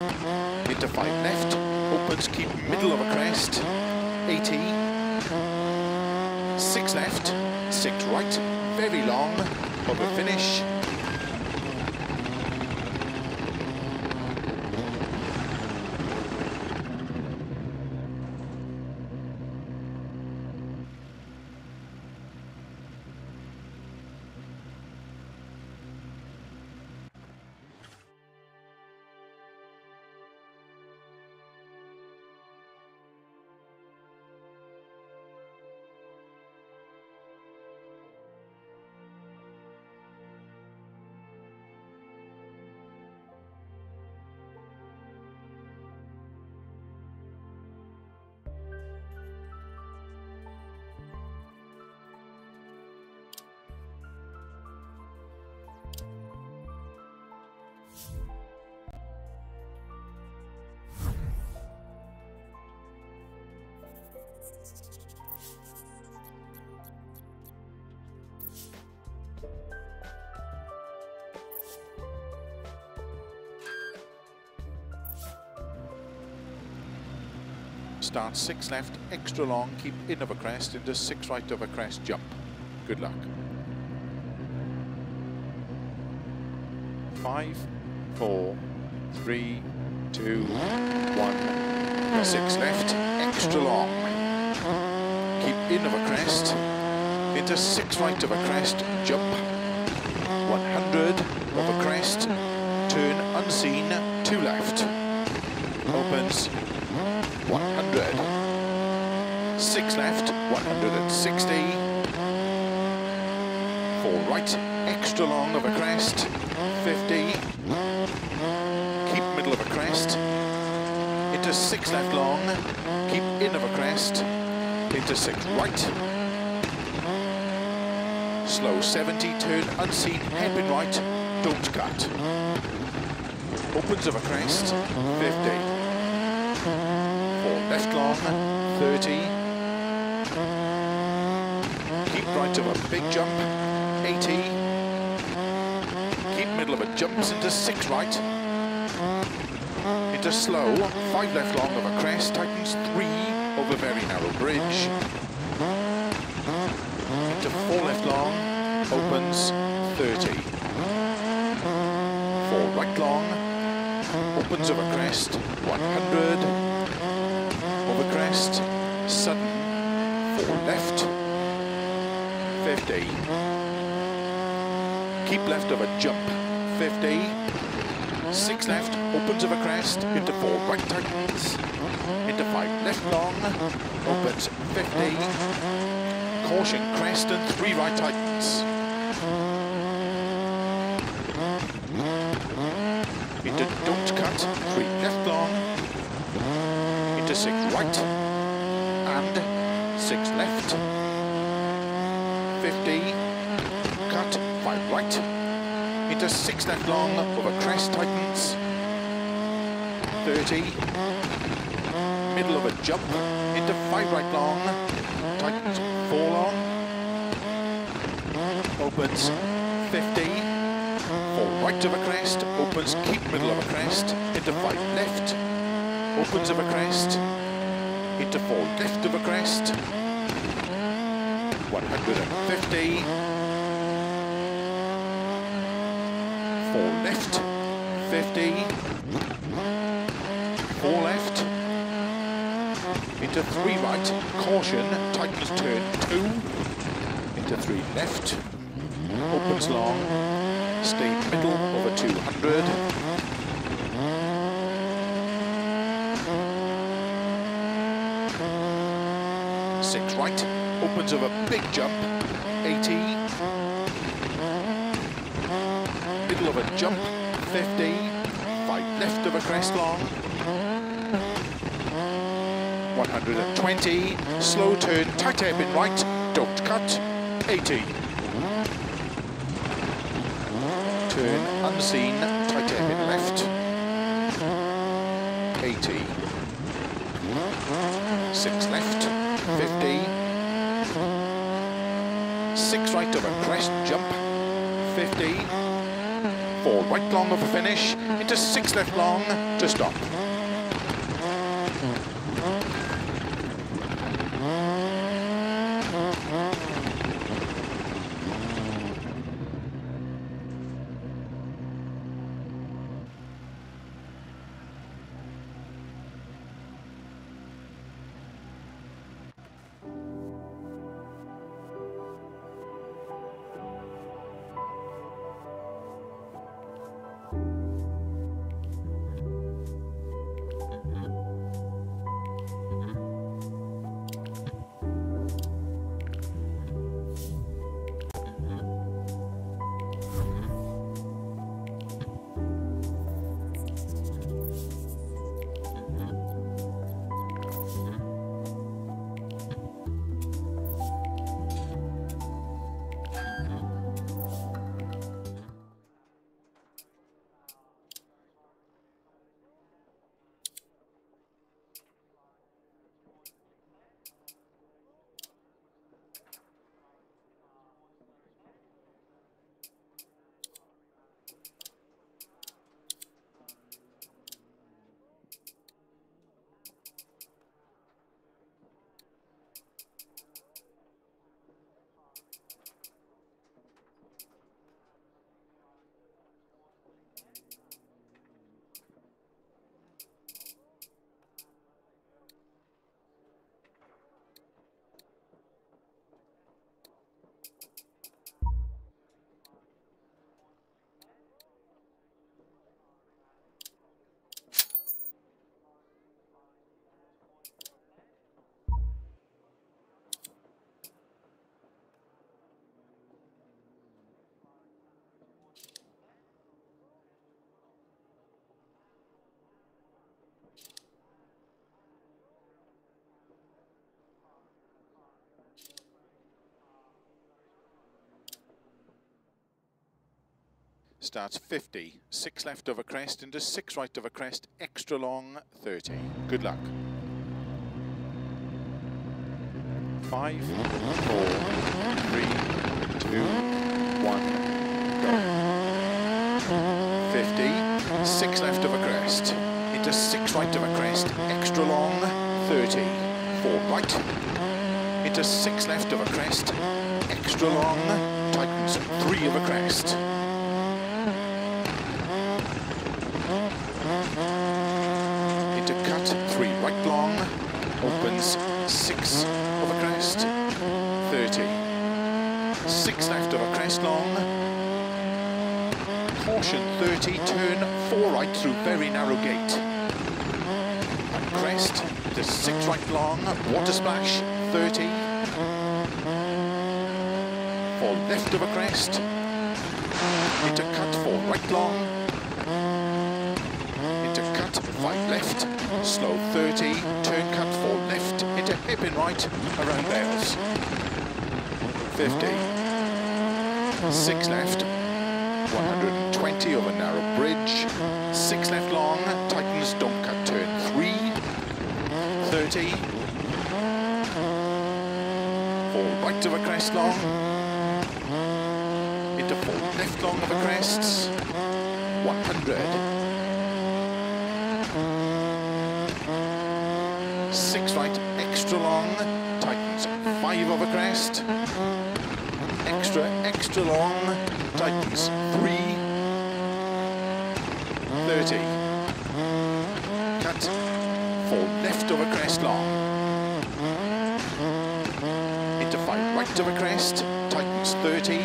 into 5 left, opens, keep middle of a crest, 80, 6 left, 6 right, very long, over finish, Start six left, extra long, keep in of a crest, into six right of a crest, jump. Good luck. Five, four, three, two, one. Six left, extra long. Keep in of a crest, into six right of a crest, jump. 100 of a crest, turn unseen, two left. Opens, 100. Six left, 160. Four right, extra long of a crest, 50. Keep middle of a crest. Into six left long, keep in of a crest. Into six right. Slow 70, turn unseen, hairpin right, don't cut. Opens of a crest, 50 left long, 30. Keep right of a big jump, 80. Keep middle of a jumps into six right. Into slow, five left long of a crest, tightens three over very narrow bridge. Into four left long, opens 30. Four right long, opens a crest, 100 crest, sudden, four left, 50. Keep left of a jump, 50. Six left, opens of a crest, into four right tightens, into five left long, opens 50. Caution crest and three right tightens. Into don't cut, three left long, into six right and six left. 50, cut, five right, into six left long over crest tightens. 30, middle of a jump, into five right long, tightens four long, opens 50, four right of a crest, opens keep middle of a crest, into five left, opens of a crest, into four left of a crest, 150, four left, 50, four left, into three right, caution, tightens turn two, into three left, opens long, stay middle over 200, six right, opens of a big jump, 80. Middle of a jump, 50. Five left of a crest long. 120, slow turn, tight hairpin right, don't cut, 80. Turn unseen, tight hairpin left, 80. Six left, 50. Six right of a crest jump, 50. four right long of a finish, into six left long to stop. Starts 50, six left of a crest into six right of a crest, extra long 30. Good luck. Five, four, three, two, one, go. 50, six left of a crest, into six right of a crest, extra long 30. Four right, into six left of a crest, extra long, tightens three of a crest. Opens six of a crest, 30. Six left of a crest long. Caution 30, turn four right through very narrow gate. Crest to six right long, water splash 30. Four left of a crest, into cut four right long, into cut five left, slow 30, turn cut hairpin right around Bales. 50. Six left. 120 over a narrow bridge. Six left long. Tightens don't cut turn three. 30. Four right of a crest long. Into four left long of a crest. 100. Six right extra long, tightens five over crest, extra, extra long, tightens three, 30, cut, four left over crest long, into five right over crest, tightens 30,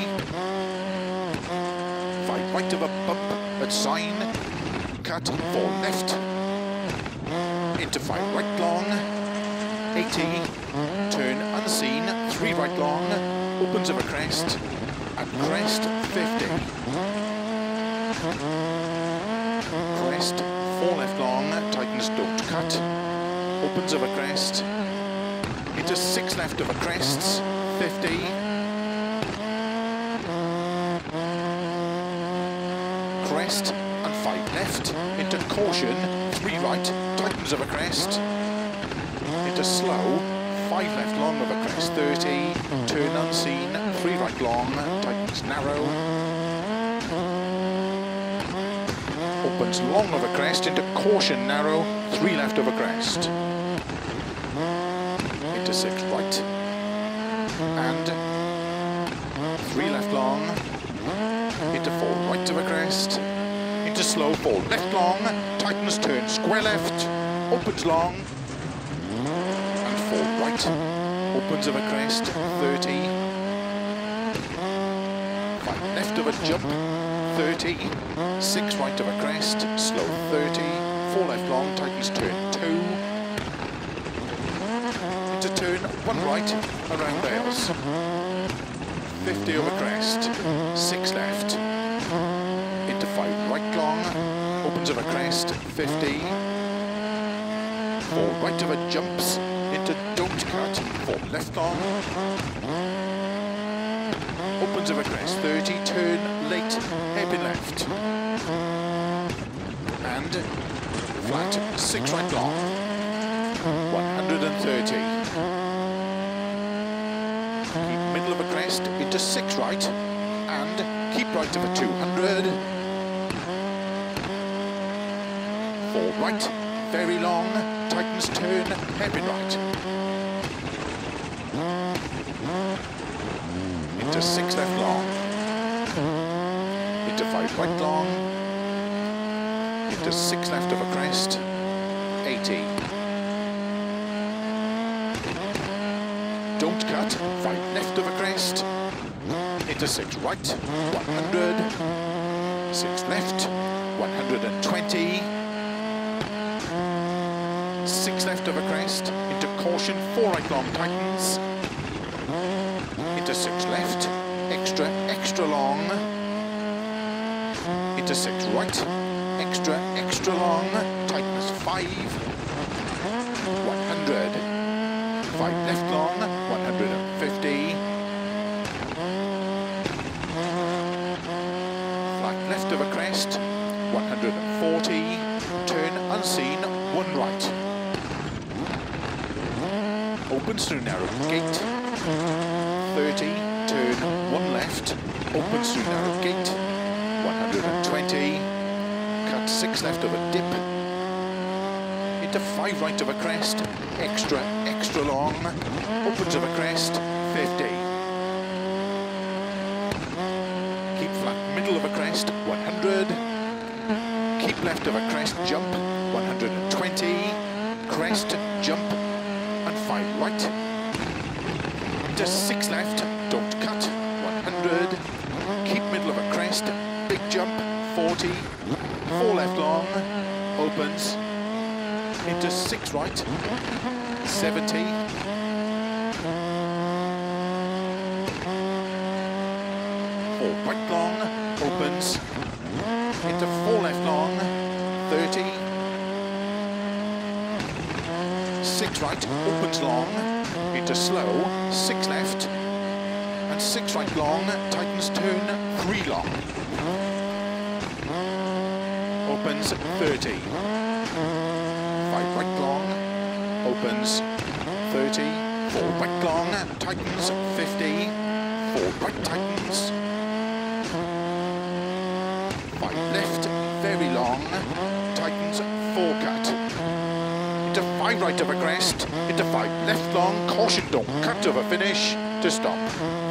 five right over bump at sign, cut, four left, into five right long, 80, turn unseen, three right long, opens of a crest, and crest 50. Crest, four left long, tightens don't cut, opens of a crest, into six left of a crests, 50. Crest and five left, into caution, three right, tightens of a crest, into slow, five left long of a crest 30, turn unseen, three right long, tightens narrow, opens long of a crest into caution narrow, three left of a crest. Into six right. And three left long. Into four right of a crest. Into slow four left long. Tightens turn square left. Opens long. Right. Opens of a crest. 30. Five left of a jump. 30, 6 right of a crest, slow 30, 4 left long, tightens turn 2, into turn 1 right, around rails, 50 over crest, 6 left, into 5 right long, opens of a crest, 50, 4 right of a jumps, into don't cut, 4 left long, opens of a crest, 30, turn late, hairpin left. And flat, 6 right long, 130. Keep middle of a crest, into 6 right, and keep right of a 200. 4 right, very long, Titans turn, hairpin right. into six left long, into five right long, into six left of a crest, 80. Don't cut, five left of a crest, into six right, 100, six left, 120, six left of a crest, into caution, four right long tightens, into six left, extra, extra long, into six right, extra, extra long, tightness five, 100, five left long, 150, flat left of a crest, 140, turn unseen, one right, opens through narrow gate, 30, turn one left, opens through narrow gate, 120, cut six left of a dip, into five right of a crest, extra, extra long, opens of a crest, 50. Keep flat middle of a crest, 100, keep left of a crest, jump, 120, crest, jump, five right, into six left, don't cut, 100, keep middle of a crest, big jump, 40, four left long, opens, into six right, 70, four right long, opens, into four left long, 30, six right, opens long, into slow, six left, and six right long, tightens turn, three long. Opens 30. Five right long, opens 30. Four right long, tightens 50. Four right tightens. Five left, very long, tightens four cut right of a crest, into five left long, caution don't cut of a finish to stop.